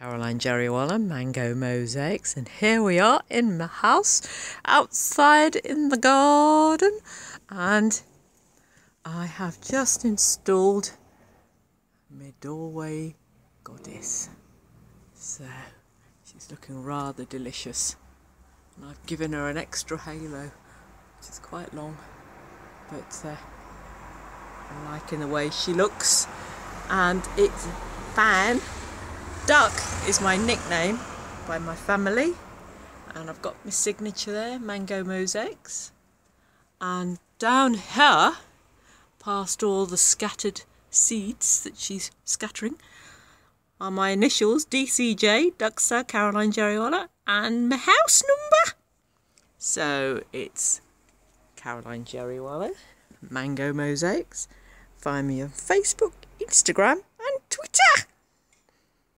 Caroline Jariwala, Mango Mosaics, and here we are in my house, outside in the garden, and I have just installed my doorway goddess. So she's looking rather delicious, and I've given her an extra halo, which is quite long, but uh, I'm liking the way she looks, and it's fan Duck is my nickname by my family and I've got my signature there, Mango Mosaics. And down here, past all the scattered seeds that she's scattering, are my initials DCJ, Duxa Caroline Jariwala, and my house number. So it's Caroline Jariwala, Mango Mosaics. Find me on Facebook, Instagram, and Twitter.